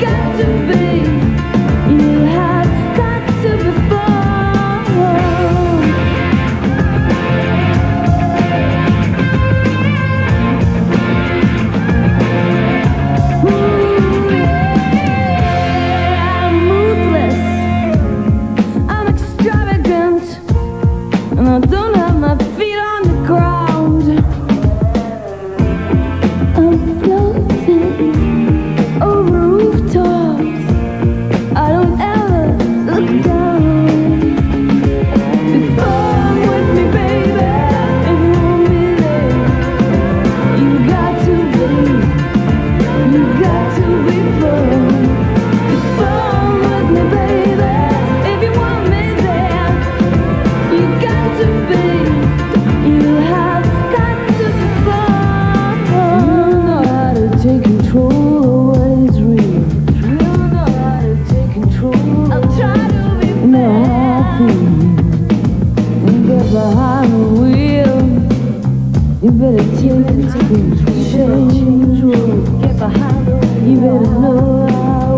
got to be better change, into the change, Get behind, you better know.